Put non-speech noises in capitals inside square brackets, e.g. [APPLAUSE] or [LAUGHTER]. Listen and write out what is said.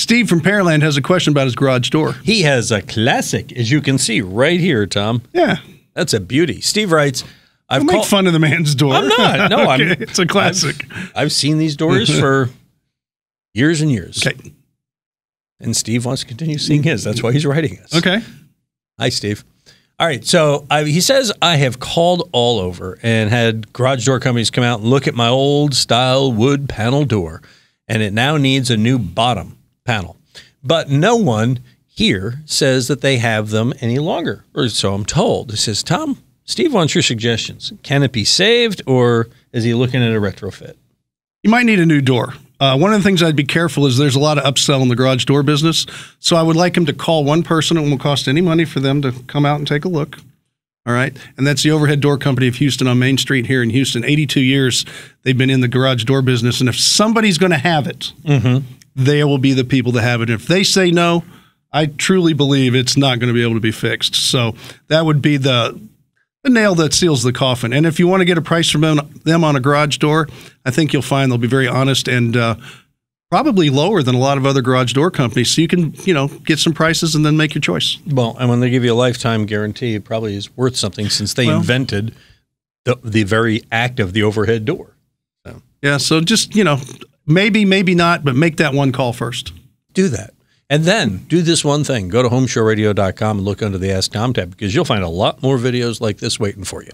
Steve from Pearland has a question about his garage door. He has a classic, as you can see right here, Tom. Yeah. That's a beauty. Steve writes, I've Don't make called- fun of the man's door. I'm not. No, [LAUGHS] I'm. It's a classic. I've, I've seen these doors [LAUGHS] for years and years. Okay. And Steve wants to continue seeing his. That's why he's writing us. Okay. Hi, Steve. All right. So I, he says, I have called all over and had garage door companies come out and look at my old style wood panel door, and it now needs a new bottom panel. But no one here says that they have them any longer, or so I'm told. It says, Tom, Steve wants your suggestions. Can it be saved, or is he looking at a retrofit? You might need a new door. Uh, one of the things I'd be careful is there's a lot of upsell in the garage door business. So I would like him to call one person. It won't cost any money for them to come out and take a look. All right. And that's the Overhead Door Company of Houston on Main Street here in Houston. 82 years they've been in the garage door business. And if somebody's going to have it, they will be the people to have it. If they say no, I truly believe it's not going to be able to be fixed. So that would be the the nail that seals the coffin. And if you want to get a price from them, on a garage door, I think you'll find they'll be very honest and uh, probably lower than a lot of other garage door companies. So you can, you know, get some prices and then make your choice. Well, and when they give you a lifetime guarantee, it probably is worth something since they Well- invented the, the very act of the overhead door. Yeah. So just, you know, maybe, maybe not, but make that one call first. Do that. And then do this one thing go to homeshowradio.com and look under the Ask Tom tab because you'll find a lot more videos like this waiting for you.